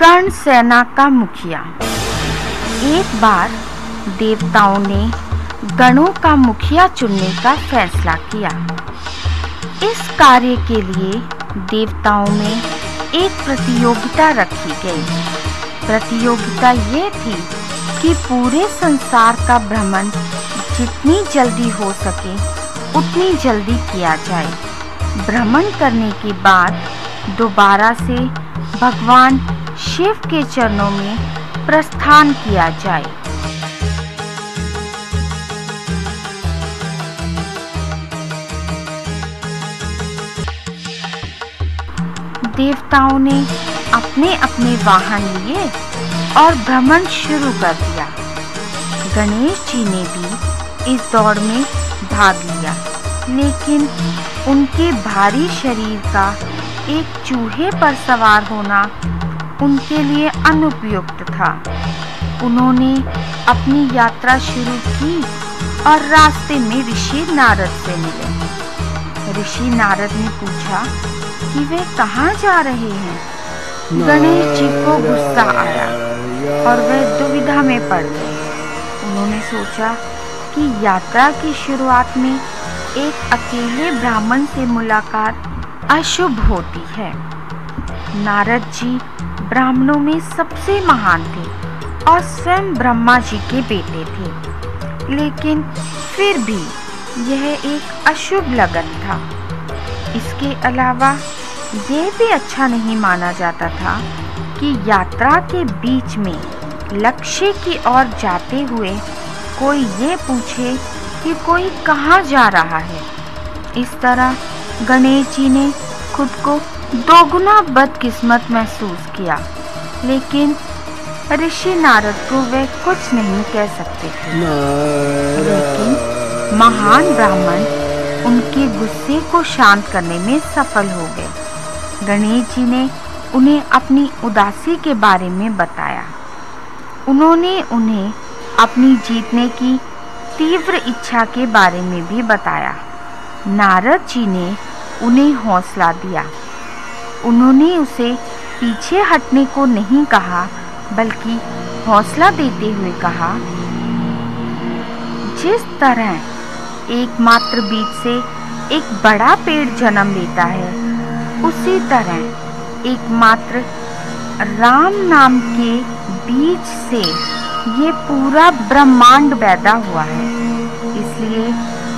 गण सेना का मुखिया। एक बार देवताओं ने गणों का मुखिया चुनने का फैसला किया। इस कार्य के लिए देवताओं में एक प्रतियोगिता रखी गई। प्रतियोगिता ये थी कि पूरे संसार का भ्रमण जितनी जल्दी हो सके, उतनी जल्दी किया जाए। भ्रमण करने के बाद दोबारा से भगवान शिव के चरणों में प्रस्थान किया जाए। देवताओं ने अपने अपने वाहन लिए और भ्रमण शुरू कर दिया। गणेश जी ने भी इस दौड़ में भाग लिया, लेकिन उनके भारी शरीर का एक चूहे पर सवार होना उनके लिए अनुपयुक्त था। उन्होंने अपनी यात्रा शुरू की और रास्ते में ऋषि नारद से मिले। ऋषि नारद ने पूछा कि वे कहाँ जा रहे हैं? गणेश जी को गुस्सा आया और वे दुविधा में पड़ गए। उन्होंने सोचा कि यात्रा की शुरुआत में एक अकेले ब्राह्मण से मुलाकात अशुभ होती है। नारद जी ब्राह्मणों में सबसे महान थे और स्वयं ब्रह्मा जी के बेटे थे। लेकिन फिर भी यह एक अशुभ लगन था। इसके अलावा यह भी अच्छा नहीं माना जाता था कि यात्रा के बीच में लक्ष्य की ओर जाते हुए कोई ये पूछे कि कोई कहाँ जा रहा है। इस तरह गणेश जी ने खुद को दोगुना बदकिस्मत महसूस किया, लेकिन ऋषि नारद को वे कुछ नहीं कह सकते थे। लेकिन महान ब्राह्मण उनके गुस्से को शांत करने में सफल हो गए। गणेश जी ने उन्हें अपनी उदासी के बारे में बताया। उन्होंने उन्हें अपनी जीतने की तीव्र इच्छा के बारे में भी बताया। नारद जी ने उन्हें हौसला दिया। उन्होंने उसे पीछे हटने को नहीं कहा, बल्कि हौसला देते हुए कहा, जिस तरह एकमात्र बीज से एक बड़ा पेड़ जन्म लेता है, उसी तरह एकमात्र राम नाम के बीज से ये पूरा ब्रह्मांड पैदा हुआ है। इसलिए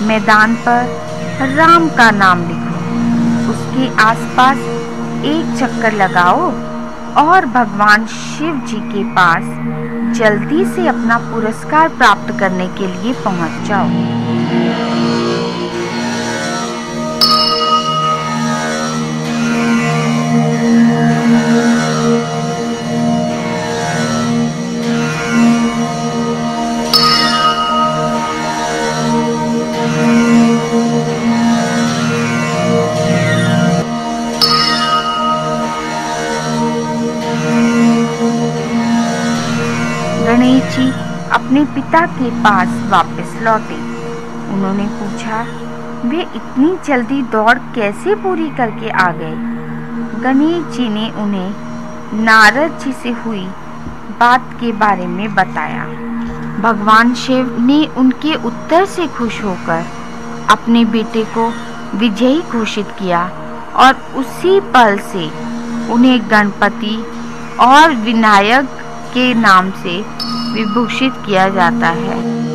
मैदान पर राम का नाम लिखो उसके आसपास एक चक्कर लगाओ और भगवान शिव जी के पास जल्दी से अपना पुरस्कार प्राप्त करने के लिए पहुँच जाओ। अपने पिता के पास वापस लौटे। उन्होंने पूछा, वे इतनी जल्दी दौड़ कैसे पूरी करके आ गए? गणेश जी ने उन्हें नारद जी से हुई बात के बारे में बताया। भगवान शिव ने उनके उत्तर से खुश होकर अपने बेटे को विजयी घोषित किया और उसी पल से उन्हें गणपति और विनायक के नाम से विभूषित किया जाता है।